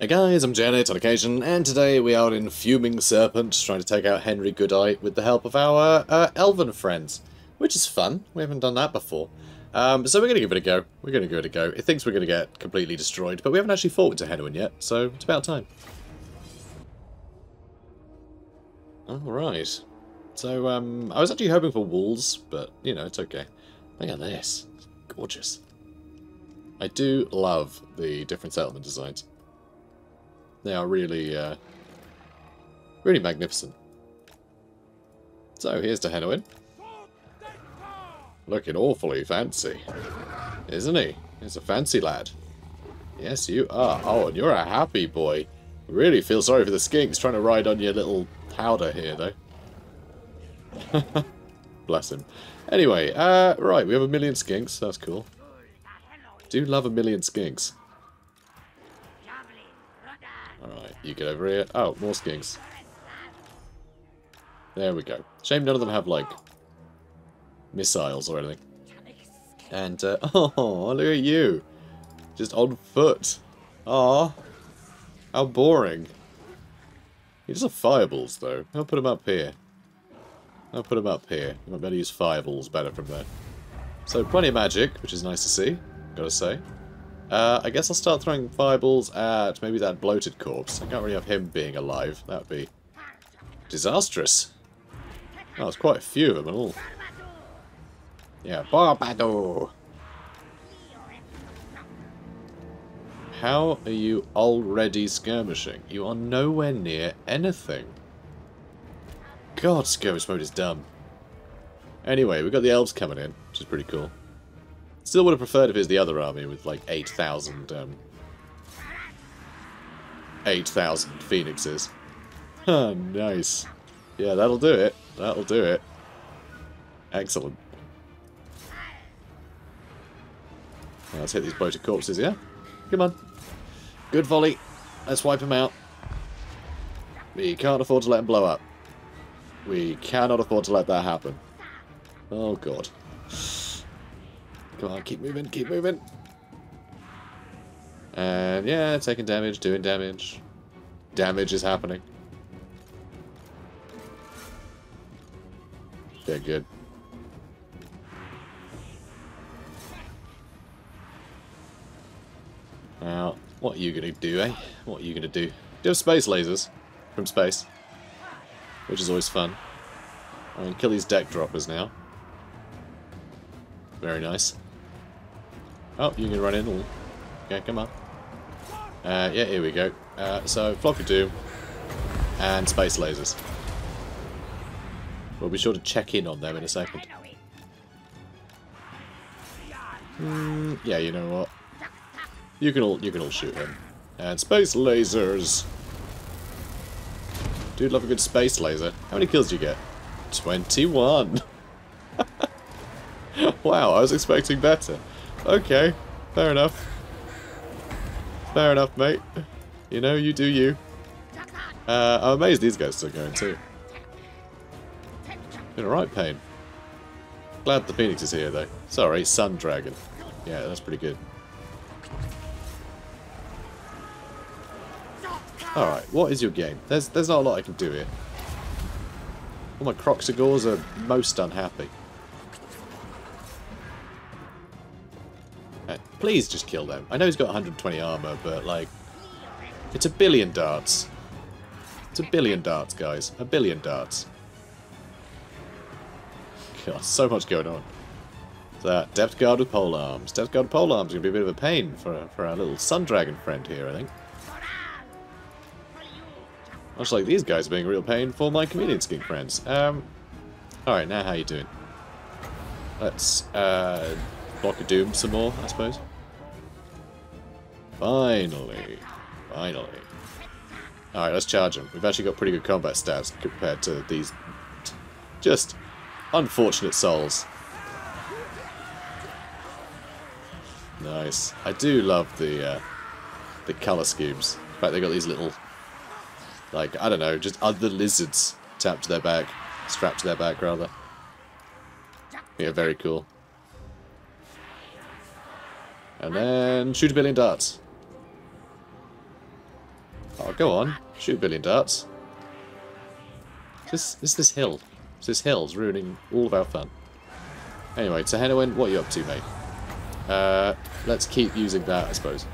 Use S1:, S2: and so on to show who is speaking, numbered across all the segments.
S1: Hey guys, I'm Janet on occasion, and today we are in Fuming Serpent, trying to take out Henry Goodeye with the help of our uh, elven friends, which is fun. We haven't done that before. Um, so we're going to give it a go. We're going to give it a go. It thinks we're going to get completely destroyed, but we haven't actually fought with Tehenwyn yet, so it's about time. Alright. So, um, I was actually hoping for walls, but, you know, it's okay. Look at this. It's gorgeous. I do love the different settlement designs. They are really, uh, really magnificent. So, here's Tehenwyn. Looking awfully fancy, isn't he? He's a fancy lad. Yes, you are. Oh, and you're a happy boy. Really feel sorry for the skinks trying to ride on your little powder here, though. Bless him. Anyway, uh, right, we have a million skinks. That's cool. Do love a million skinks. Alright, you get over here. Oh, more skinks. There we go. Shame none of them have, like, missiles or anything. And, uh, oh, look at you. Just on foot. Aw. How boring. He does have fireballs, though. I'll put him up here. I'll put him up here. You might better use fireballs better from there. So, plenty of magic, which is nice to see, gotta say. Uh, I guess I'll start throwing fireballs at maybe that bloated corpse. I can't really have him being alive. That would be disastrous. Oh, there's quite a few of them and all. Yeah, Barbado! How are you already skirmishing? You are nowhere near anything. God, skirmish mode is dumb. Anyway, we've got the elves coming in, which is pretty cool. Still would have preferred if it was the other army with like 8,000 um, 8,000 phoenixes. Huh, nice. Yeah, that'll do it. That'll do it. Excellent. Let's hit these bloated corpses, yeah? Come on. Good volley. Let's wipe them out. We can't afford to let them blow up. We cannot afford to let that happen. Oh, God. Come on, keep moving, keep moving. And, yeah, taking damage, doing damage. Damage is happening. Yeah, good. Now, what are you going to do, eh? What are you going to do? Do you have space lasers from space? Which is always fun. I can kill these deck droppers now. Very nice. Oh, you can run in. Okay, come on. Uh, yeah, here we go. Uh, so, Flock of Doom and space lasers. We'll be sure to check in on them in a second. Mm, yeah, you know what? You can all you can all shoot him. And space lasers. Dude, love a good space laser. How many kills do you get? 21. wow, I was expecting better. Okay, fair enough. Fair enough, mate. You know, you do you. Uh, I'm amazed these guys are still going too. Been a right pain. Glad the Phoenix is here though. Sorry, Sun Dragon. Yeah, that's pretty good. Alright, what is your game? There's there's not a lot I can do here. All my Kroxigors are most unhappy. Please just kill them. I know he's got 120 armor, but like... It's a billion darts. It's a billion darts, guys. A billion darts. God, so much going on. That Depth Guard with pole arms. Depth Guard with pole arms is going to be a bit of a pain for, for our little Sun Dragon friend here, I think. Much like these guys are being a real pain for my Chameleon Skink friends. Um, Alright, now how you doing? Let's uh, Flock of Doom some more, I suppose. Finally. Finally. Alright, let's charge him. We've actually got pretty good combat stats compared to these just unfortunate souls. Nice. I do love the uh, the colour schemes. In fact, they got these little like, I don't know, just other lizards tapped to their back. Strapped to their back, rather. Yeah, very cool. And then shoot a billion darts. Go on. Shoot a billion darts. This, this this hill. This hill's ruining all of our fun. Anyway, to Henowin, what are you up to, mate? Uh, let's keep using that, I suppose.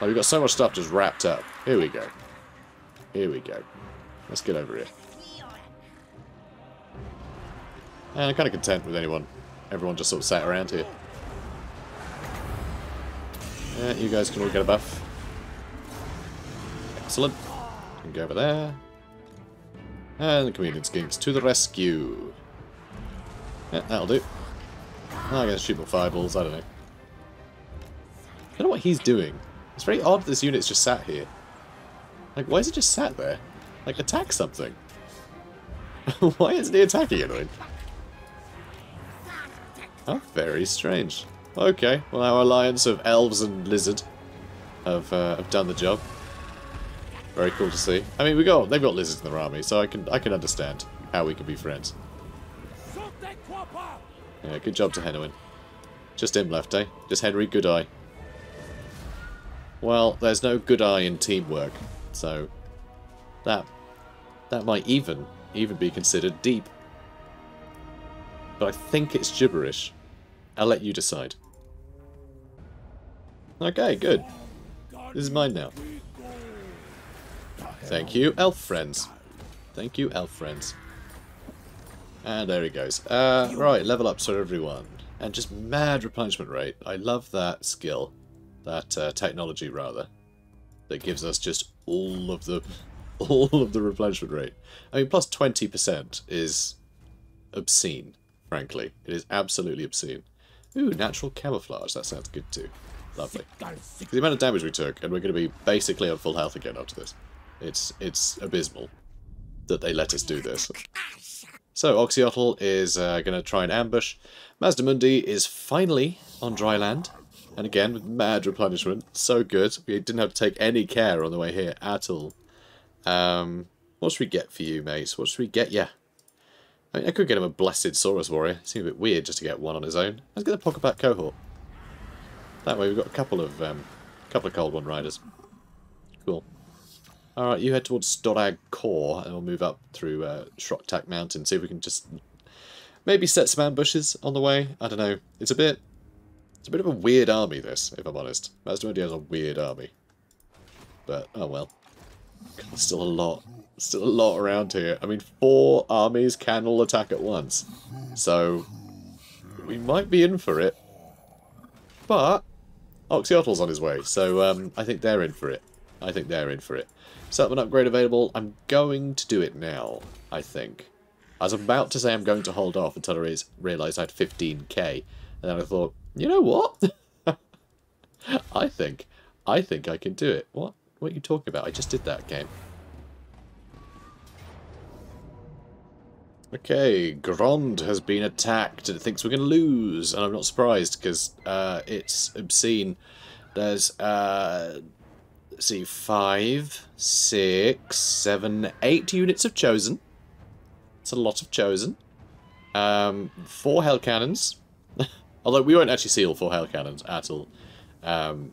S1: Oh, we've got so much stuff just wrapped up. Here we go. Here we go. Let's get over here. And I'm kind of content with anyone. Everyone just sort of sat around here. Yeah, you guys can all get a buff. Excellent. Can go over there. And the Chameleon Skinks to the rescue. Yeah, that'll do. I'm going to shoot more fireballs, I don't know. I don't know what he's doing. It's very odd this unit's just sat here. Like, why is it just sat there? Like, attack something. why isn't he attacking anything? Oh, very strange. Okay, well our alliance of elves and lizard have, uh, have done the job. Very cool to see. I mean, we got they've got lizards in their army, so I can I can understand how we can be friends. Yeah, good job to Henowin. Just him left, eh? Just Henry Goodeye. Well, there's no good eye in teamwork, so that that might even even be considered deep. But I think it's gibberish. I'll let you decide. Okay, good. This is mine now. Thank you, elf friends. Thank you, elf friends. And there he goes. Uh, right, level up for everyone. And just mad replenishment rate. I love that skill. That uh, technology, rather. That gives us just all of the all of the replenishment rate. I mean, plus 20% is obscene, frankly. It is absolutely obscene. Ooh, natural camouflage. That sounds good too. Lovely. The amount of damage we took, and we're going to be basically on full health again after this. It's it's abysmal that they let us do this. So, Oxyotl is uh, going to try and ambush. Mazdamundi is finally on dry land. And again, with mad replenishment. So good. We didn't have to take any care on the way here at all. Um, what should we get for you, mate? What should we get you? I, mean, I could get him a Blessed Saurus Warrior. Seems a bit weird just to get one on his own. Let's get a Pocket Cohort. That way we've got a couple of um, couple of Cold One Riders. Cool. Alright, you head towards Storag Kor, and we'll move up through uh, Shroktak Mountain, see if we can just maybe set some ambushes on the way. I don't know. It's a bit it's a bit of a weird army, this, if I'm honest. Mazda has a weird army. But, oh well. God, still a lot. Still a lot around here. I mean, four armies can all attack at once. So, we might be in for it. But, Oxyotl's on his way, so um, I think they're in for it. I think they're in for it. Settlement upgrade available. I'm going to do it now, I think. I was about to say I'm going to hold off until I realised I had 15k. And then I thought, you know what? I think, I think I can do it. What? What are you talking about? I just did that game. Okay, Grond has been attacked and it thinks we're going to lose. And I'm not surprised because uh, it's obscene. There's, uh, let's see, five, six, seven, eight units of Chosen. It's a lot of Chosen. Um, four Hell Cannons. Although we won't actually see all four Hell Cannons at all. Because um,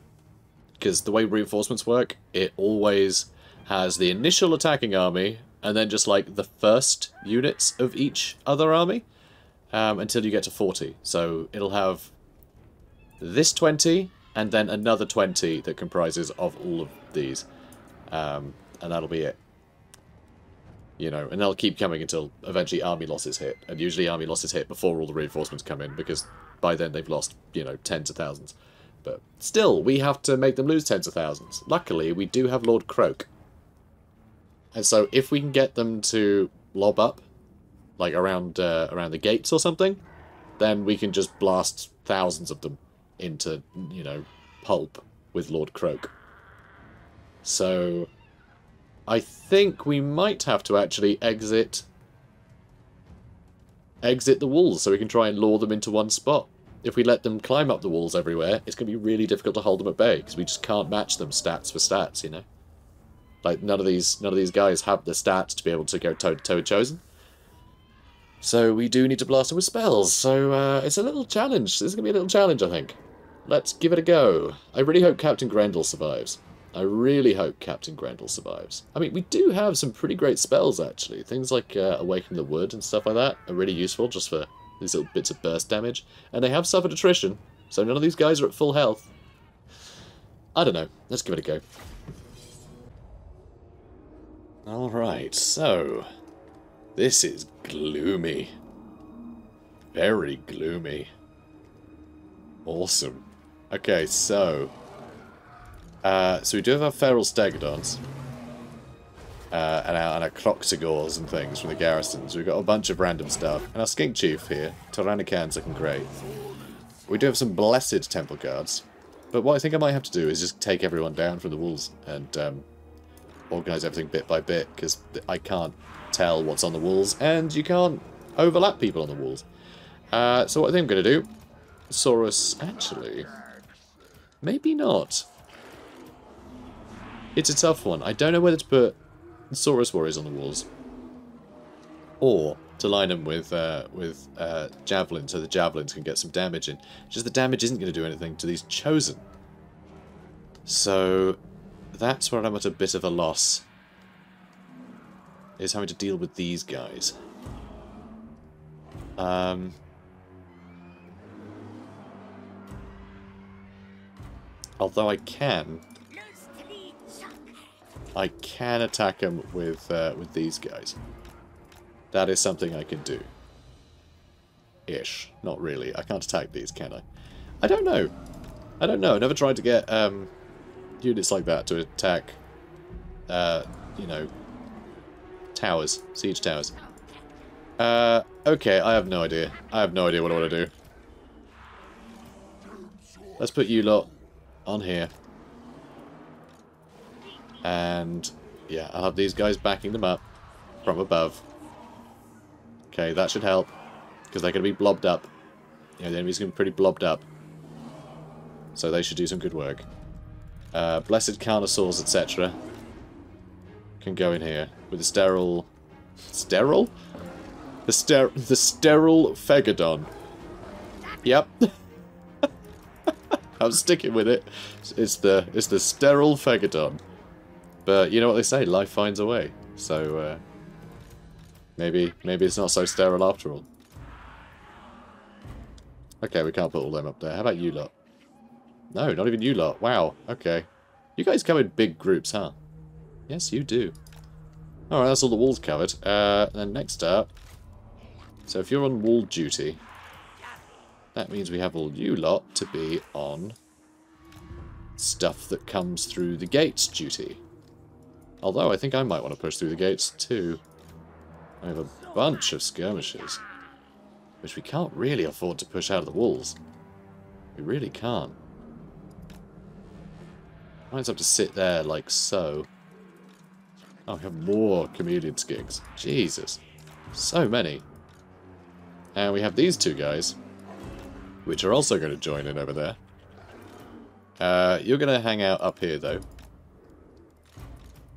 S1: the way reinforcements work, it always has the initial attacking army, and then just like the first units of each other army, um, until you get to 40. So it'll have this 20, and then another 20 that comprises of all of these. Um, and that'll be it. You know, and they'll keep coming until eventually army losses hit. And usually army losses hit before all the reinforcements come in, because by then they've lost, you know, tens of thousands. But still, we have to make them lose tens of thousands. Luckily, we do have Lord Kroak. And so if we can get them to lob up, like around uh, around the gates or something, then we can just blast thousands of them into, you know, pulp with Lord Kroak. So I think we might have to actually exit exit the walls so we can try and lure them into one spot. If we let them climb up the walls everywhere, it's going to be really difficult to hold them at bay because we just can't match them stats for stats, you know. Like none of these none of these guys have the stats to be able to go toe to toe with Chosen. So we do need to blast them with spells. So uh, it's a little challenge. This is going to be a little challenge, I think. let's give it a go. I really hope Captain Grendel survives. I really hope Captain Grendel survives. I mean, we do have some pretty great spells, actually. Things like uh, Awaken the Wood and stuff like that are really useful just for these little bits of burst damage. And they have suffered attrition, so none of these guys are at full health. I don't know. Let's give it a go. Alright, so... This is gloomy. Very gloomy. Awesome. Okay, so... Uh, so we do have our Feral Stegadons. Uh, and our, and our Kroxigors and things from the garrisons. We've got a bunch of random stuff. And our Skink Chief here, Tyrannican's looking great. We do have some Blessed Temple Guards. But what I think I might have to do is just take everyone down from the walls and um, organise everything bit by bit, because I can't tell what's on the walls, and you can't overlap people on the walls. Uh, so what I think I'm going to do, Saurus, actually, maybe not. It's a tough one. I don't know whether to put Saurus Warriors on the walls, or to line them with uh, with uh, javelins, so the javelins can get some damage in. Just the damage isn't going to do anything to these chosen. So that's where I'm at a bit of a loss. Is having to deal with these guys. Um, although I can, I can attack them with uh, with these guys. That is something I can do. Ish. Not really. I can't attack these, can I? I don't know. I don't know. I never tried to get um, units like that to attack, uh, you know, towers, siege towers. Uh, okay, I have no idea. I have no idea what I want to do. Let's put you lot on here. And, yeah, I'll have these guys backing them up from above. Okay, that should help. Because they're going to be blobbed up. Yeah, the enemy's going to be pretty blobbed up. So they should do some good work. Uh, Blessed Carnosaurs, etc. Can go in here with the sterile... Sterile? The, ster the sterile Fegadon. Yep. I'm sticking with it. It's the it's the sterile Fegadon. But you know what they say, life finds a way. So uh, maybe maybe it's not so sterile after all. Okay, we can't put all them up there. How about you lot? No, not even you lot. Wow, okay. You guys come in big groups, huh? Yes, you do. Alright, that's all the walls covered. Uh, then next up... So if you're on wall duty, that means we have all you lot to be on stuff that comes through the gates duty. Although I think I might want to push through the gates too. I have a bunch of skirmishes, which we can't really afford to push out of the walls. We really can't. Might have to sit there like so. Oh, we have more chameleon skinks. Jesus. So many. And we have these two guys, which are also going to join in over there. Uh, you're going to hang out up here, though.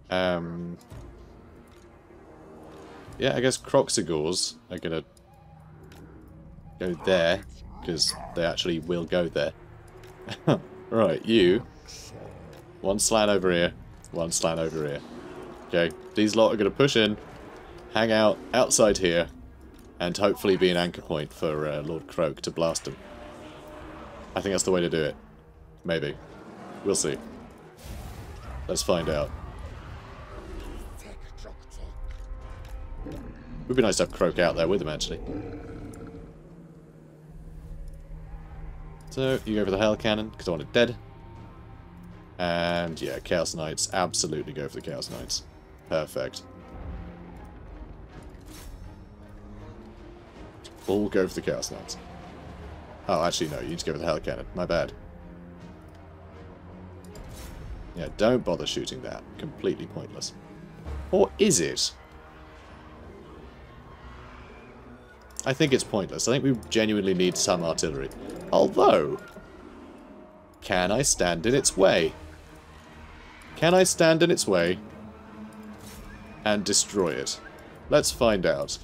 S1: Um, yeah, I guess Kroxigors are going to go there, because they actually will go there. right, you one slant over here. One slant over here. Okay, these lot are going to push in, hang out outside here, and hopefully be an anchor point for uh, Lord Kroak to blast them. I think that's the way to do it. Maybe. We'll see. Let's find out. Would be nice to have Kroak out there with him, actually. So, you go for the Hell Cannon, because I want it dead. And yeah, Chaos Knights. Absolutely go for the Chaos Knights. Perfect. Full go for the Chaos Knights. Oh, actually, no. You need to go for the Hell Cannon. My bad. Yeah, don't bother shooting that. Completely pointless. Or is it? I think it's pointless. I think we genuinely need some artillery. Although, can I stand in its way? Can I stand in its way and destroy it? Let's find out.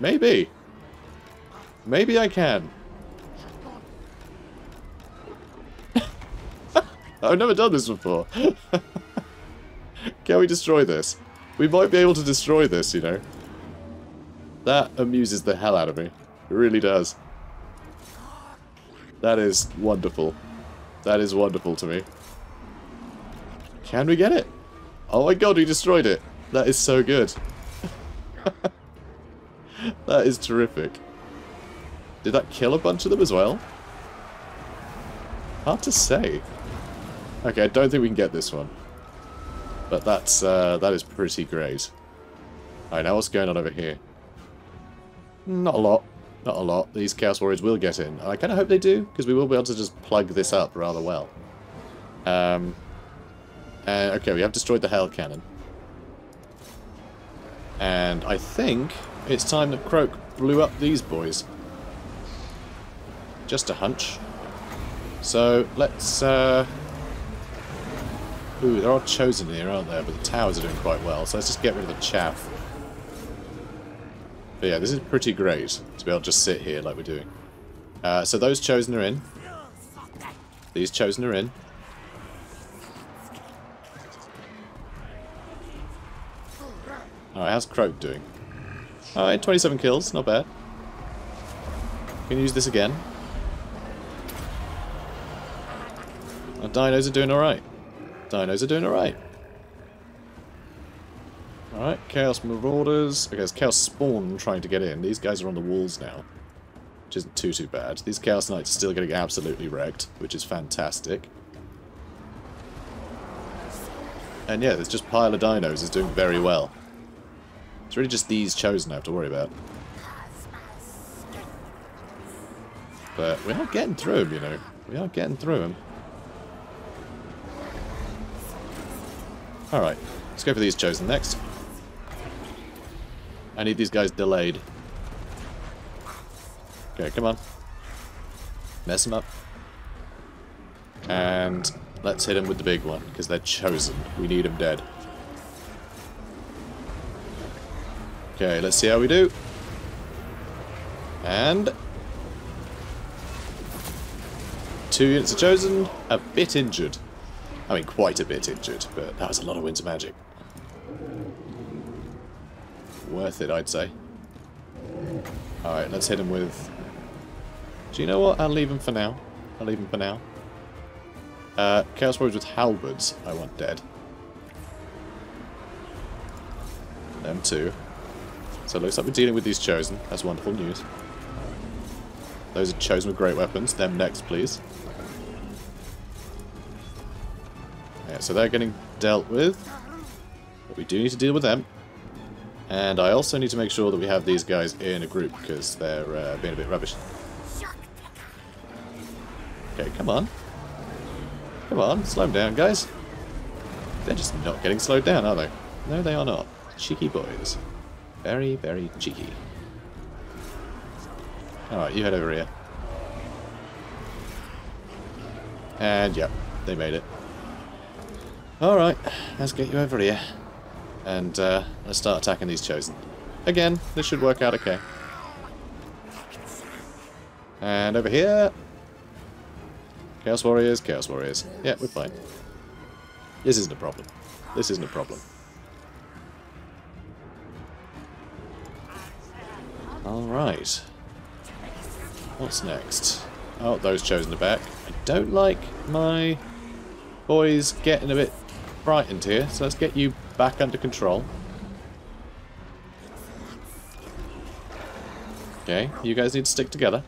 S1: Maybe. Maybe I can. I've never done this before. can we destroy this? We might be able to destroy this, you know. That amuses the hell out of me. It really does. That is wonderful. That is wonderful to me. Can we get it? Oh my god, we destroyed it. That is so good. that is terrific. Did that kill a bunch of them as well? Hard to say. Okay, I don't think we can get this one. But that's, uh, that is pretty great. Alright, now what's going on over here? Not a lot. Not a lot. These Chaos Warriors will get in. I kind of hope they do, because we will be able to just plug this up rather well. Um, uh, okay, we have destroyed the Hell Cannon. And I think it's time that Kroak blew up these boys. Just a hunch. So, let's... Uh... Ooh, there are all Chosen here, aren't there? But the towers are doing quite well, so let's just get rid of the chaff. But yeah, this is pretty great to be able to just sit here like we're doing. Uh, so those Chosen are in. These Chosen are in. Alright, how's Kroak doing? Alright, 27 kills, not bad. Can use this again. Our dinos are doing alright. Dinos are doing alright. Alright, Chaos Marauders. Okay, it's Chaos Spawn trying to get in. These guys are on the walls now. Which isn't too, too bad. These Chaos Knights are still getting absolutely wrecked, which is fantastic. And yeah, there's just Pile of Dinos is doing very well. It's really just these Chosen I have to worry about. But we are getting through them, you know. We are getting through them. Alright, let's go for these Chosen next. I need these guys delayed. Okay, come on. Mess them up. And let's hit them with the big one, because they're chosen. We need them dead. Okay, let's see how we do. And... Two units are chosen, a bit injured. I mean, quite a bit injured, but that was a lot of winter magic. Worth it, I'd say. Alright, let's hit him with... Do you know what? I'll leave him for now. I'll leave him for now. Uh, Chaos Warriors with halberds, I want dead. Them too. So it looks like we're dealing with these Chosen. That's wonderful news. Those are Chosen with great weapons. Them next, please. Yeah, so they're getting dealt with. But we do need to deal with them. And I also need to make sure that we have these guys in a group, because they're uh, being a bit rubbish. Okay, come on. Come on, slow them down, guys. They're just not getting slowed down, are they? No, they are not. Cheeky boys. Very, very cheeky. Alright, you head over here. And, yep, they made it. Alright, let's get you over here. And uh, let's start attacking these Chosen. Again, this should work out okay. And over here... Chaos Warriors, Chaos Warriors. Yeah, we're fine. This isn't a problem. This isn't a problem. Alright. What's next? Oh, those chosen are back. I don't like my boys getting a bit frightened here, so let's get you back under control. Okay, you guys need to stick together.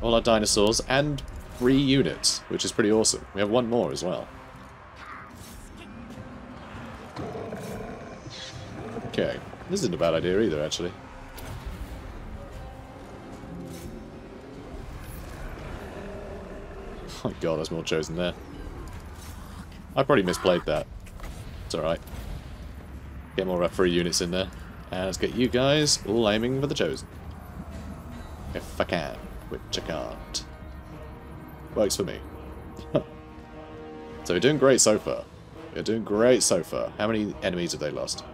S1: All our dinosaurs and three units, which is pretty awesome. We have one more as well. Okay, this isn't a bad idea either, actually. Oh my god, there's more chosen there. I probably misplayed that. It's alright. Get more referee units in there. And let's get you guys all aiming for the Chosen. If I can, which I can't. Works for me. so we're doing great so far. We're doing great so far. How many enemies have they lost?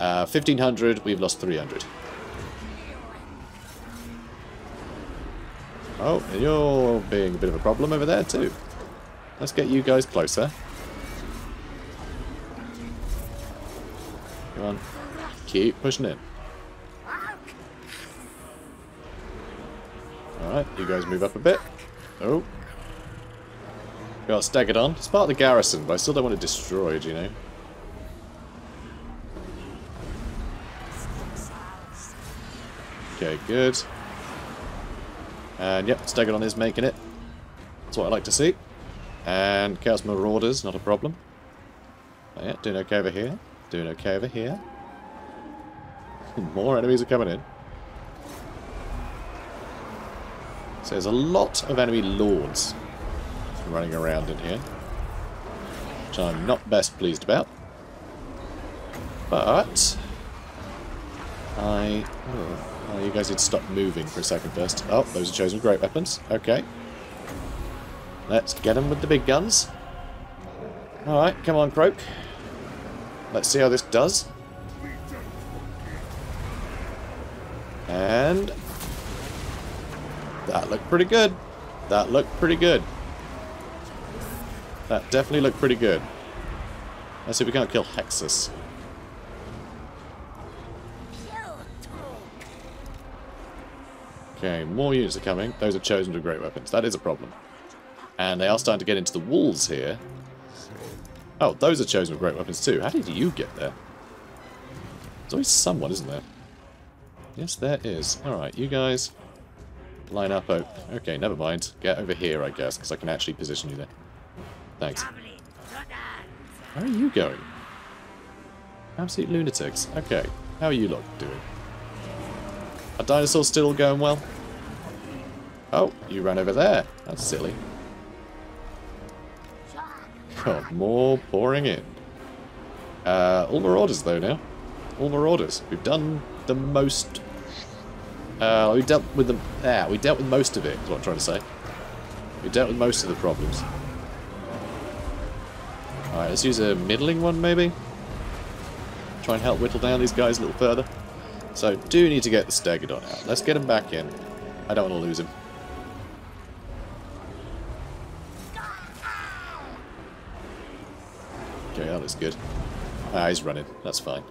S1: Uh, 1,500, we've lost 300. Oh, and you're being a bit of a problem over there too. Let's get you guys closer. On. Keep pushing in. Alright, you guys move up a bit. Oh. Got Stegadon. It's part of the garrison, but I still don't want to destroy it destroyed, you know. Okay, good. And yep, Stegadon is making it. That's what I like to see. And Chaos Marauders, not a problem. Oh, yeah, doing okay over here. Doing okay over here. More enemies are coming in. So there's a lot of enemy lords running around in here. Which I'm not best pleased about. But... I... Oh, oh, you guys need to stop moving for a second first. Oh, those are chosen great weapons. Okay. Let's get them with the big guns. Alright, come on, Kroak. Let's see how this does. And... That looked pretty good. That looked pretty good. That definitely looked pretty good. Let's see if we can't kill Hexus. Okay, more units are coming. Those are chosen to great weapons. That is a problem. And they are starting to get into the walls here. Oh, those are chosen with great weapons too. How did you get there? There's always someone, isn't there? Yes, there is. Alright, you guys line up. Oh, okay, never mind. Get over here, I guess, because I can actually position you there. Thanks. Where are you going? Absolute lunatics. Okay, how are you lot doing? Are dinosaurs still going well? Oh, you ran over there. That's silly. More pouring in. Uh, all marauders though now. All marauders. We've done the most. Uh, we dealt with the... Yeah, we dealt with most of it. Is what I'm trying to say. We dealt with most of the problems. All right, let's use a middling one maybe. Try and help whittle down these guys a little further. So, do need to get the Stegadon out. Let's get him back in. I don't want to lose him. Looks good. Ah, he's running. That's fine.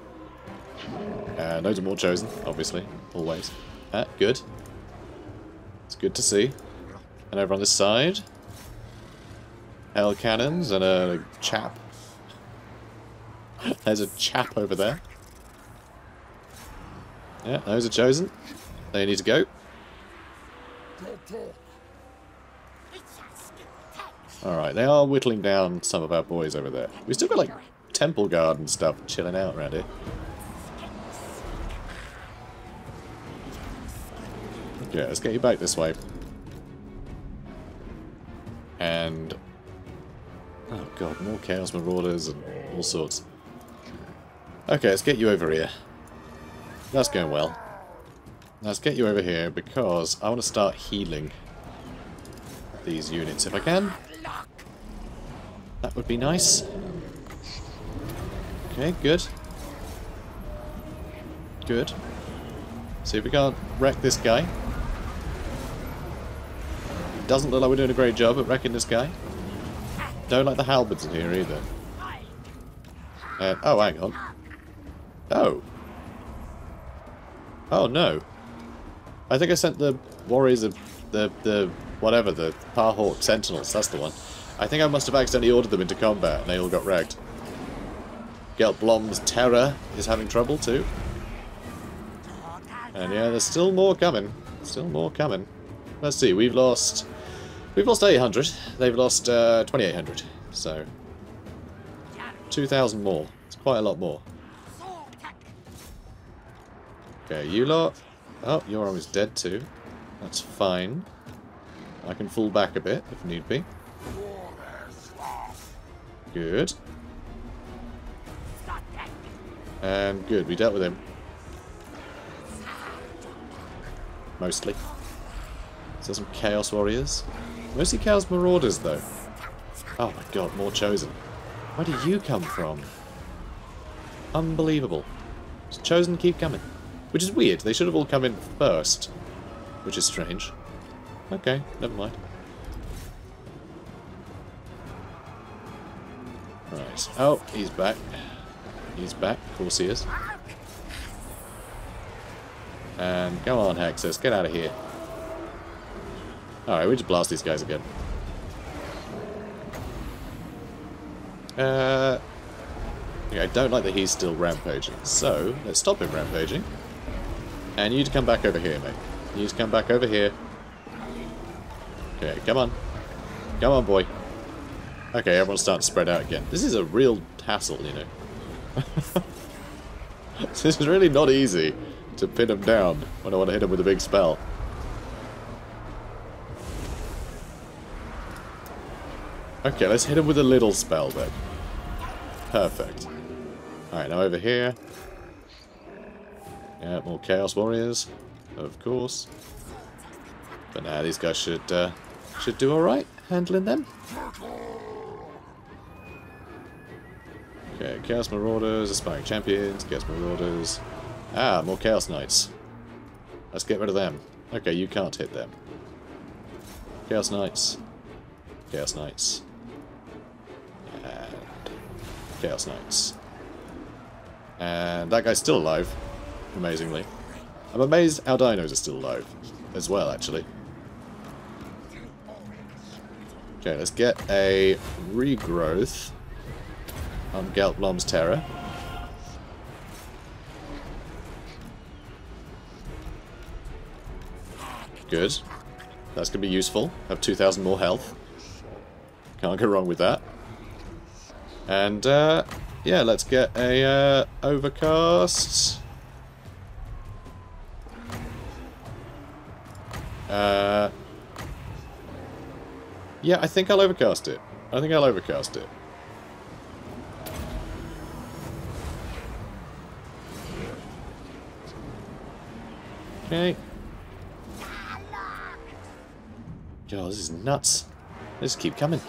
S1: Uh, loads more chosen, obviously. Always. Ah, good. It's good to see. And over on this side... Hell cannons and a chap. There's a chap over there. Yeah, those are chosen. They need to go. Alright, they are whittling down some of our boys over there. We still got, like, temple guard and stuff chilling out around here. Yeah, let's get you back this way. And... Oh god, more Chaos Marauders and all sorts. Okay, let's get you over here. That's going well. Let's get you over here because I want to start healing these units if I can. That would be nice. Okay, good. Good. See if we can't wreck this guy. Doesn't look like we're doing a great job at wrecking this guy. Don't like the halberds in here either. Uh, oh, hang on. Oh. Oh, no. I think I sent the warriors of the, the whatever, the Parhawk Sentinels, that's the one. I think I must have accidentally ordered them into combat and they all got wrecked. Gelblom's Terror is having trouble too. And yeah, there's still more coming. Still more coming. Let's see, we've lost... We've lost 800. They've lost uh, 2,800. So... 2,000 more. It's quite a lot more. Okay, you lot... Oh, your arm is dead too. That's fine. I can fall back a bit if need be. Good. And good, we dealt with him. Mostly. So some Chaos Warriors. Mostly Chaos Marauders, though. Oh my god, more Chosen. Where do you come from? Unbelievable. Chosen keep coming. Which is weird. They should have all come in first. Which is strange. Okay, never mind. Oh, he's back. He's back. Of course he is. And go on, Hexus, get out of here. Alright, we just blast these guys again. Uh, I don't like that he's still rampaging. So, let's stop him rampaging. And you to come back over here, mate. You to come back over here. Okay, come on. Come on, boy. Okay, everyone's starting to spread out again. This is a real hassle, you know. this is really not easy to pin him down when I want to hit him with a big spell. Okay, let's hit him with a little spell then. Perfect. Alright, now over here. Yeah, more Chaos Warriors, of course. But now nah, these guys should uh, should do alright handling them. Okay, Chaos Marauders, Aspiring Champions, Chaos Marauders. Ah, more Chaos Knights. Let's get rid of them. Okay, you can't hit them. Chaos Knights. Chaos Knights. And Chaos Knights. And that guy's still alive, amazingly. I'm amazed our dinos are still alive, as well, actually. Okay, let's get a regrowth on Geltblom's Terror. Good. That's going to be useful. Have 2,000 more health. Can't go wrong with that. And, uh, yeah, let's get a uh, overcast. Uh, yeah, I think I'll overcast it. I think I'll overcast it. Okay. God, this is nuts. They just keep coming.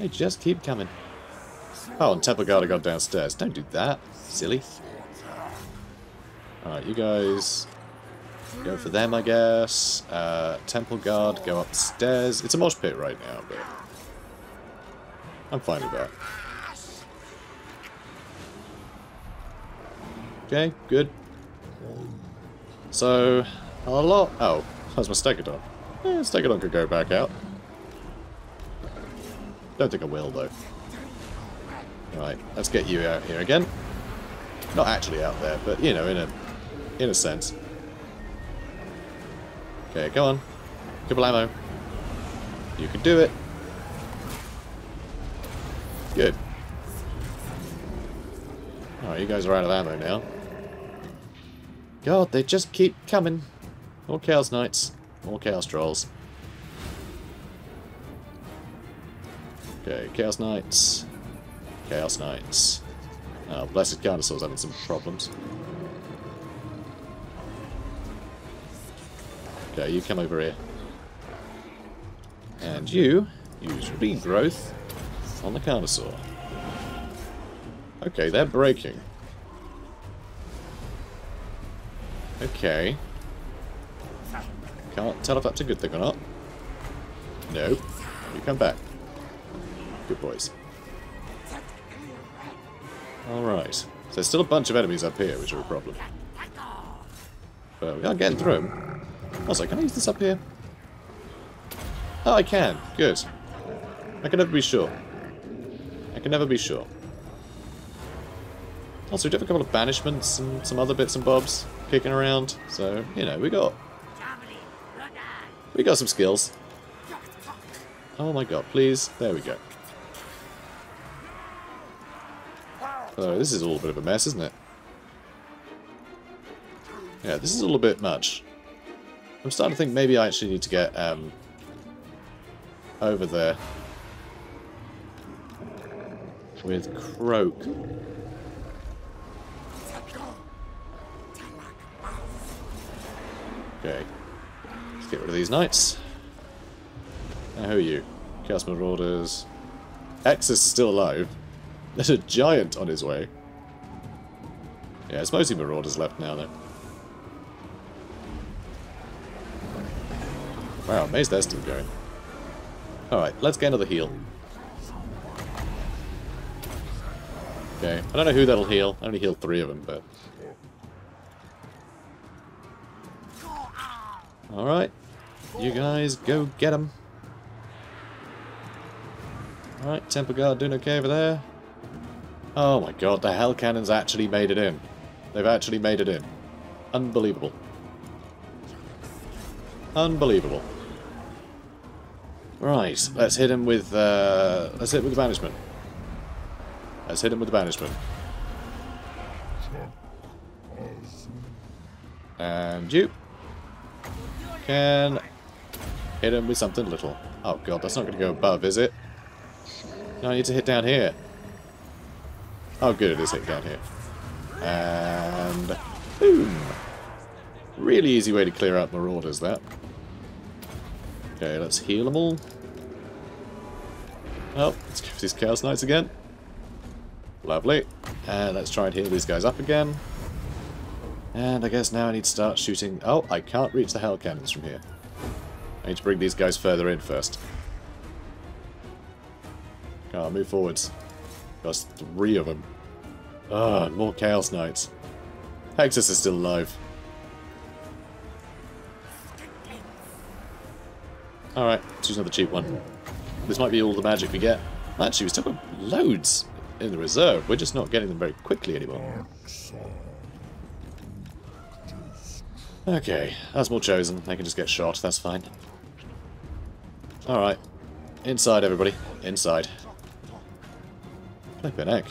S1: They just keep coming. Oh, and Temple Guard I got downstairs. Don't do that. Silly. Alright, you guys go for them, I guess. Uh, Temple Guard, go upstairs. It's a mosh pit right now, but I'm fine with that. Okay, good. So, a lot... Oh, that's my Stegadon. Eh, Stegadon could go back out. Don't think I will, though. Right, let's get you out here again. Not actually out there, but you know, in a in a sense. Okay, go on. Couple ammo. You can do it. Good. Alright, you guys are out of ammo now. God, they just keep coming. More Chaos Knights. More Chaos Trolls. Okay, Chaos Knights. Chaos Knights. Oh, Blessed Carnosaur's having some problems. Okay, you come over here. And you use regrowth on the Carnosaur. Okay, they're breaking. Okay. Can't tell if that's a good thing or not. No. You come back. Good boys. Alright. So there's still a bunch of enemies up here, which are a problem. But we are getting through them. Also, can I use this up here? Oh, I can. Good. I can never be sure. I can never be sure. Also, we do have a couple of banishments and some other bits and bobs kicking around. So, you know, we got... We got some skills. Oh my god, please. There we go. Oh, this is a little bit of a mess, isn't it? Yeah, this is a little bit much. I'm starting to think maybe I actually need to get um, over there with Kroak. Okay. Let's get rid of these knights. Now who are you? Chaos Marauders. X is still alive. There's a giant on his way. Yeah, it's mostly Marauders left now, though. Wow, amazed they're still going. Alright, let's get another heal. Okay, I don't know who that'll heal. I only healed three of them, but... Alright, you guys go get them. Alright, Temple Guard doing okay over there. Oh my god, the Hell Cannons actually made it in. They've actually made it in. Unbelievable. Unbelievable. Right, let's hit him with, uh, let's hit him with the banishment. Let's hit him with the banishment. And you can hit him with something little. Oh god, that's not going to go above, is it? No, I need to hit down here. Oh good, it is hit down here. And boom! Really easy way to clear out marauders, that. Okay, let's heal them all. Oh, let's give these Chaos Knights again. Lovely. And let's try and heal these guys up again. And I guess now I need to start shooting... Oh, I can't reach the Hell Cannons from here. I need to bring these guys further in first. On, move forwards. There's three of them. Ah, more Chaos Knights. Hexus is still alive. Alright, choose another cheap one. This might be all the magic we get. Actually, we still got loads in the reserve. We're just not getting them very quickly anymore. Okay, that's more chosen. They can just get shot, that's fine. Alright. Inside, everybody. Inside. Flippin' heck.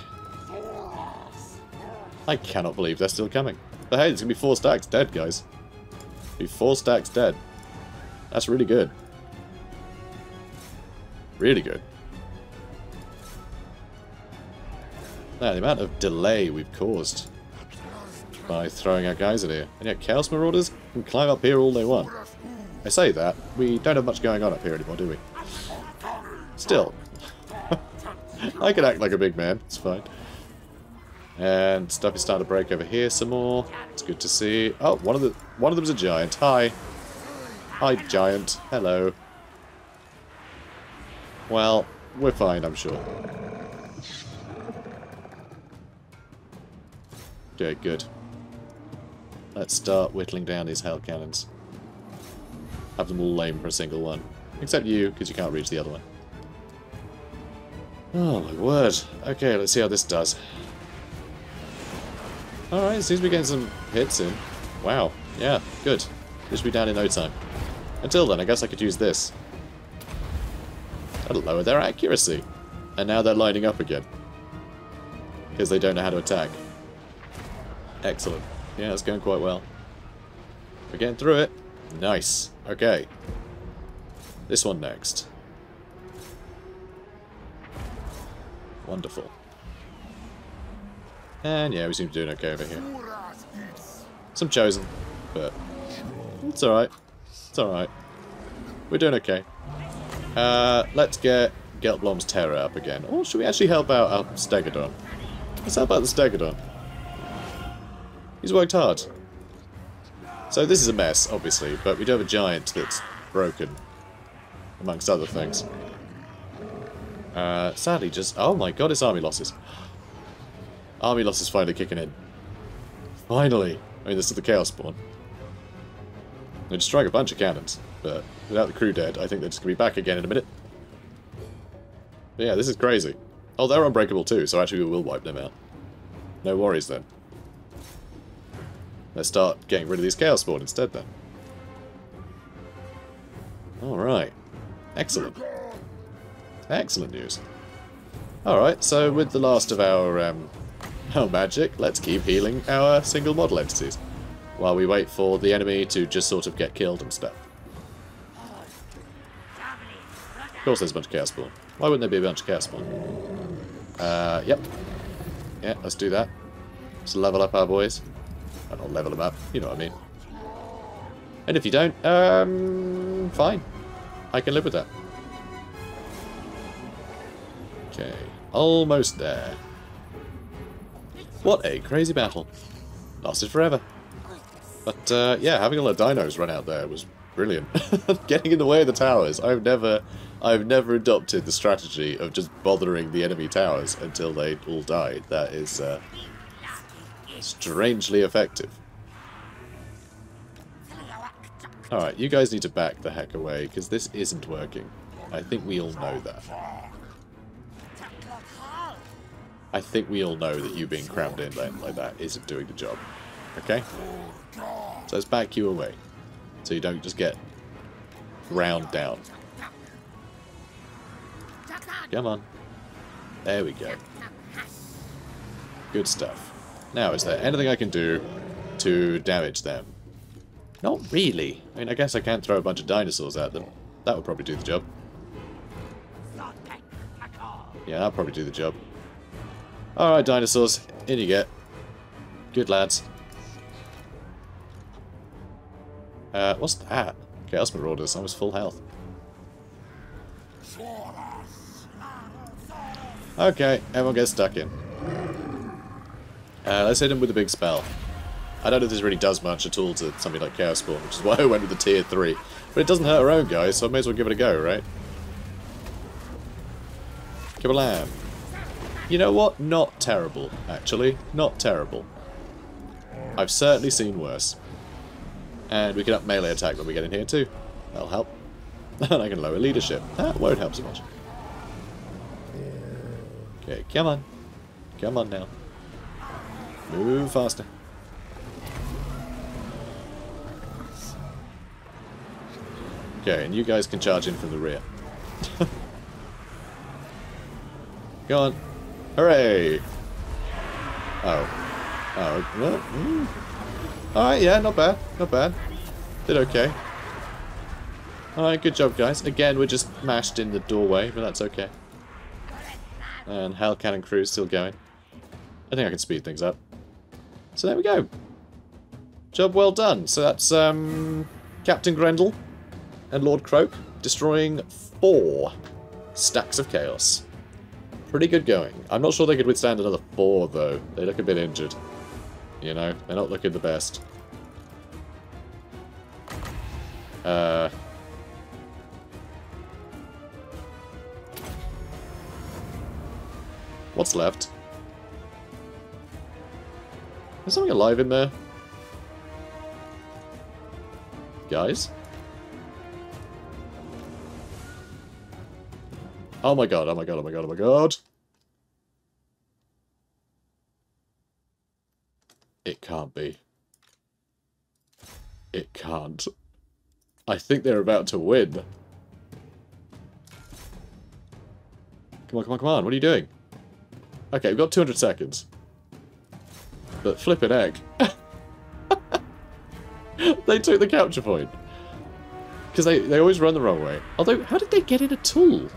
S1: I cannot believe they're still coming. But hey, there's gonna be four stacks dead, guys. Be four stacks dead. That's really good. Really good. Now, the amount of delay we've caused by throwing our guys in here. And yet Chaos Marauders can climb up here all they want. I say that, we don't have much going on up here anymore, do we? Still. I can act like a big man, it's fine. And stuff is starting to break over here some more. It's good to see. Oh, one of the one of them's a giant. Hi. Hi, giant. Hello. Well, we're fine, I'm sure. Okay, good. Let's start whittling down these hell cannons. Have them all lame for a single one. Except you, because you can't reach the other one. Oh my word. Okay, let's see how this does. Alright, seems to be getting some hits in. Wow. Yeah, good. This should be down in no time. Until then, I guess I could use this. That'll lower their accuracy. And now they're lining up again. Because they don't know how to attack. Excellent. Yeah, it's going quite well. We're getting through it. Nice. Okay. This one next. Wonderful. And yeah, we seem to be doing okay over here. Some chosen, but it's alright. It's alright. We're doing okay. Uh, let's get Geltblom's Terror up again. Or should we actually help out our Stegadon? Let's help out the Stegadon. He's worked hard. So this is a mess, obviously, but we do have a giant that's broken, amongst other things. Uh, sadly, just... Oh my god, it's army losses. Army losses finally kicking in. Finally! I mean, this is the Chaos Spawn. They destroying a bunch of cannons, but without the crew dead, I think they're just going to be back again in a minute. But yeah, this is crazy. Oh, they're unbreakable too, so actually we will wipe them out. No worries then. Let's start getting rid of these Chaos Spawn instead then. Alright. Excellent. Excellent news. Alright, so with the last of our, um, our magic, let's keep healing our single model entities. While we wait for the enemy to just sort of get killed and stuff. Of course there's a bunch of Chaos Spawn. Why wouldn't there be a bunch of Chaos Spawn? Uh, yep. Yeah, let's do that. Let's level up our boys. I don't level them up, you know what I mean. And if you don't, um, fine. I can live with that. Okay, almost there. What a crazy battle. Lasted forever. But, uh, yeah, having all the dinos run out there was brilliant. Getting in the way of the towers. I've never I've never adopted the strategy of just bothering the enemy towers until they all died. That is uh, strangely effective. Alright, you guys need to back the heck away, because this isn't working. I think we all know that. I think we all know that you being crammed in like that isn't doing the job. Okay? So let's back you away. So you don't just get ground down. Come on. There we go. Good stuff. Now, is there anything I can do to damage them? Not really. I mean, I guess I can't throw a bunch of dinosaurs at them. That would probably do the job. Yeah, that'll probably do the job. Alright, dinosaurs. In you get. Good lads. Uh, what's that? Chaos Marauders. I was full health. Okay, everyone gets stuck in. Uh, let's hit him with a big spell. I don't know if this really does much at all to something like Chaos Spawn, which is why I went with the tier 3. But it doesn't hurt our own guys, so I may as well give it a go, right? Kablam. You know what? Not terrible, actually. Not terrible. I've certainly seen worse. And we can up melee attack when we get in here too. That'll help. and I can lower leadership. That won't help so much. Okay, come on. Come on now. Move faster. Okay, and you guys can charge in from the rear. Go on. Hooray! Oh. Oh, well, mm. Alright, yeah, not bad. Not bad. Did okay. Alright, good job, guys. Again, we're just mashed in the doorway, but that's okay. And Hell Cannon Crew still going. I think I can speed things up. So there we go. Job well done. So that's um, Captain Grendel and Lord Kroak destroying four stacks of chaos. Pretty good going. I'm not sure they could withstand another four, though. They look a bit injured. You know, they're not looking the best. Uh... What's left? Is something alive in there? Guys? Oh my god, oh my god, oh my god, oh my god. It can't be. It can't. I think they're about to win. Come on, come on, come on. What are you doing? Okay, we've got 200 seconds. But flip it egg. they took the capture point. Because they, they always run the wrong way. Although, how did they get in at all?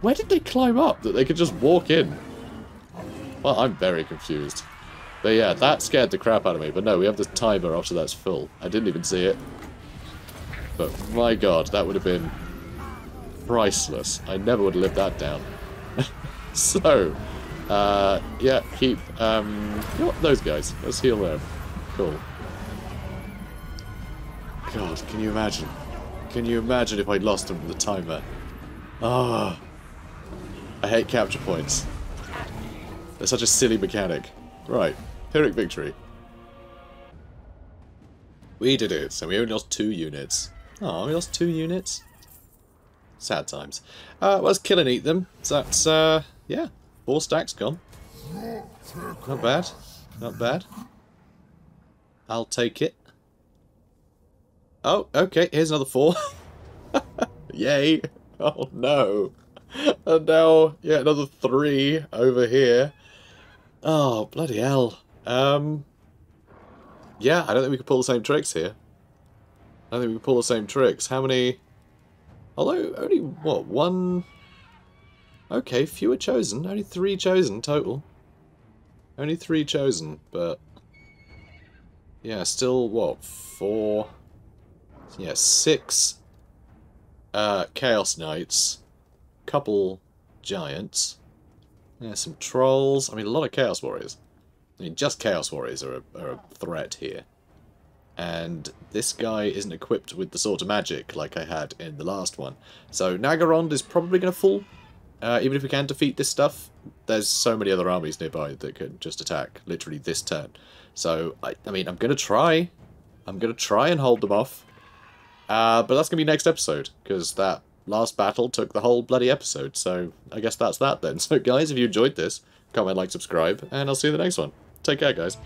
S1: Where did they climb up that they could just walk in? Well, I'm very confused. But yeah, that scared the crap out of me. But no, we have the timer after that's full. I didn't even see it. But my god, that would have been priceless. I never would have lived that down. so, uh, yeah, keep, um, you know those guys. Let's heal them. Cool. God, can you imagine? Can you imagine if I'd lost them with the timer? Ah. Oh. I hate capture points. They're such a silly mechanic. Right, Pyrrhic victory. We did it, so we only lost two units. Oh, we lost two units? Sad times. Uh, let's kill and eat them. So that's, uh, yeah, four stacks gone. Not bad. Not bad. I'll take it. Oh, okay, here's another four. Yay. Oh, no. and now, yeah, another three over here. Oh, bloody hell. Um, yeah, I don't think we can pull the same tricks here. I don't think we can pull the same tricks. How many... Although, only, what, one... Okay, fewer chosen. Only three chosen total. Only three chosen, but... Yeah, still, what, four... Yeah, six uh, Chaos Knights couple giants. Yeah, some trolls. I mean, a lot of Chaos Warriors. I mean, just Chaos Warriors are a, are a threat here. and this guy isn't equipped with the Sword of Magic like I had in the last one. So Naggarond is probably going to fall. Uh, even if we can defeat this stuff, there's so many other armies nearby that can just attack, literally this turn. So, I, I mean, I'm going to try. I'm going to try and hold them off. Uh, but that's going to be next episode, because that last battle took the whole bloody episode. So, I guess that's that then. So, guys, if you enjoyed this, comment, like, subscribe, and I'll see you in the next one. Take care, guys.